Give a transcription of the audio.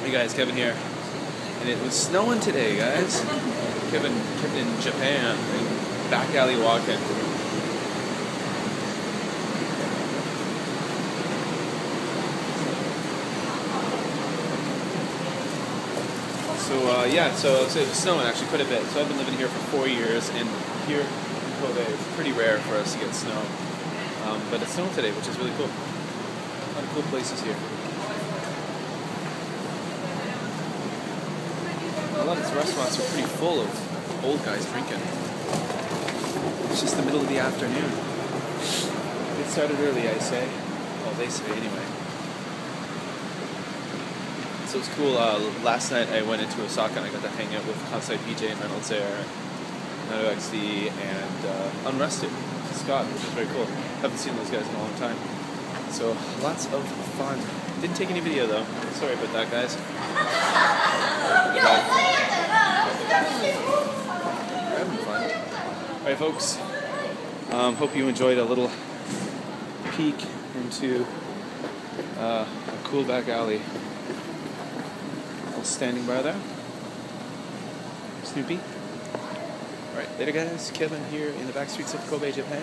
Hey guys, Kevin here. And it was snowing today, guys. Kevin, Kevin in Japan, back alley walking. So uh, yeah, so, so it was snowing actually quite a bit. So I've been living here for four years, and here in Kobe, it's pretty rare for us to get snow. Um, but it's snowing today, which is really cool. A lot of cool places here. A lot of these restaurants are pretty full of old guys drinking. It's just the middle of the afternoon. It started early, I say. Well, they say anyway. So it's cool. Uh, last night I went into Osaka and I got to hang out with Kansai PJ and Reynolds Air, Nato XD, and uh, Unrested Scott, which is very cool. Haven't seen those guys in a long time. So lots of fun. Didn't take any video though. Sorry about that, guys. All right, folks. Um, hope you enjoyed a little peek into uh, a cool back alley standing by there. Snoopy. Alright, later guys. Kevin here in the back streets of Kobe, Japan.